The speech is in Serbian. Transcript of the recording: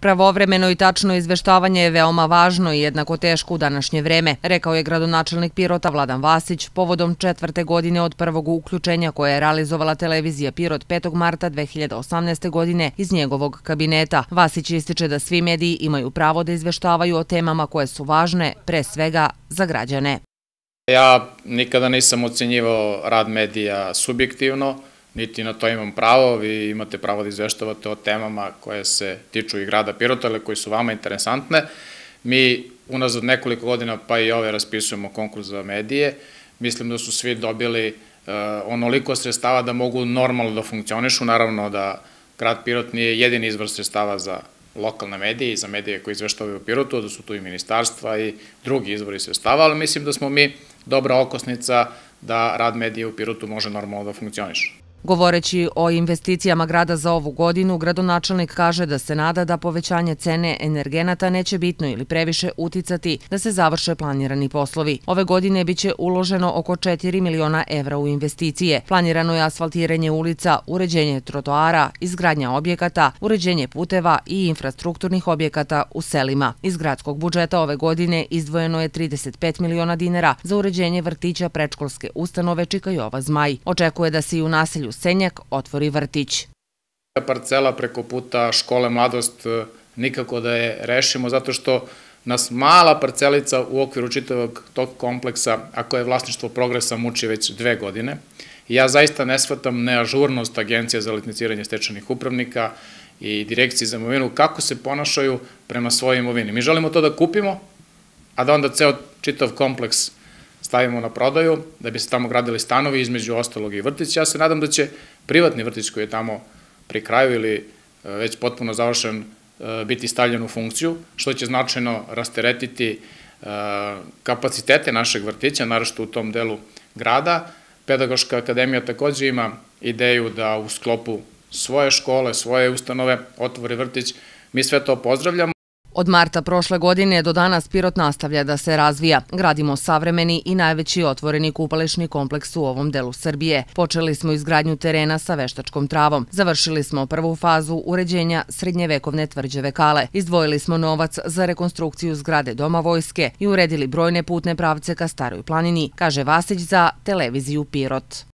Pravovremeno i tačno izveštavanje je veoma važno i jednako teško u današnje vreme, rekao je gradonačelnik Pirota Vladan Vasić povodom četvrte godine od prvog uključenja koje je realizovala televizija Pirot 5. marta 2018. godine iz njegovog kabineta. Vasić ističe da svi mediji imaju pravo da izveštavaju o temama koje su važne, pre svega za građane. Ja nikada nisam ocenjivao rad medija subjektivno, niti na to imam pravo, vi imate pravo da izveštavate o temama koje se tiču i grada Pirota, ali koji su vama interesantne. Mi unazad nekoliko godina pa i ove raspisujemo konkurs za medije. Mislim da su svi dobili uh, onoliko sredstava da mogu normalno da funkcionišu. Naravno da grad Pirot nije jedini izvor sredstava za lokalne medije i za medije koji izveštavaju u Pirotu, da su tu i ministarstva i drugi izvori sredstava, ali mislim da smo mi dobra okosnica da rad medije u Pirotu može normalno da funkcioniše. Govoreći o investicijama grada za ovu godinu, gradonačelnik kaže da se nada da povećanje cene energenata neće bitno ili previše uticati da se završe planirani poslovi. Ove godine biće uloženo oko 4 miliona evra u investicije. Planirano je asfaltiranje ulica, uređenje trotoara, izgradnja objekata, uređenje puteva i infrastrukturnih objekata u selima. Iz gradskog budžeta ove godine izdvojeno je 35 miliona dinara za uređenje vrtića prečkolske ustanove Čikajova Zmaj. Očekuje da se i u naselju naselju Senjak otvori vrtić. Parcela preko puta škole Mladost e, nikako da je rešimo zato što nas mala parcelica u okviru čitavog tog kompleksa, ako je vlasništvo progresa, muči već dve godine. Ja zaista ne shvatam neažurnost Agencija za litniciranje stečanih upravnika i direkcije za imovinu, kako se ponašaju prema svojoj imovini. Mi želimo to da kupimo, a da onda ceo čitav kompleks stavimo na prodaju, da bi se tamo gradili stanovi, između ostalog i vrtić. Ja se nadam da će privatni vrtić koji je tamo pri kraju ili e, već potpuno završen e, biti stavljen u funkciju, što će značajno rasteretiti e, kapacitete našeg vrtića, naravno u tom delu grada. Pedagoška akademija takođe ima ideju da u sklopu svoje škole, svoje ustanove otvori vrtić. Mi sve to pozdravljamo. Od marta prošle godine do danas Pirot nastavlja da se razvija. Gradimo savremeni i najveći otvoreni kupališni kompleks u ovom delu Srbije. Počeli smo izgradnju terena sa veštačkom travom. Završili smo prvu fazu uređenja srednjevekovne tvrđave kale. Izdvojili smo novac za rekonstrukciju zgrade Doma vojske i uredili brojne putne pravce ka Staroj planini, kaže Vasić za televiziju Pirot.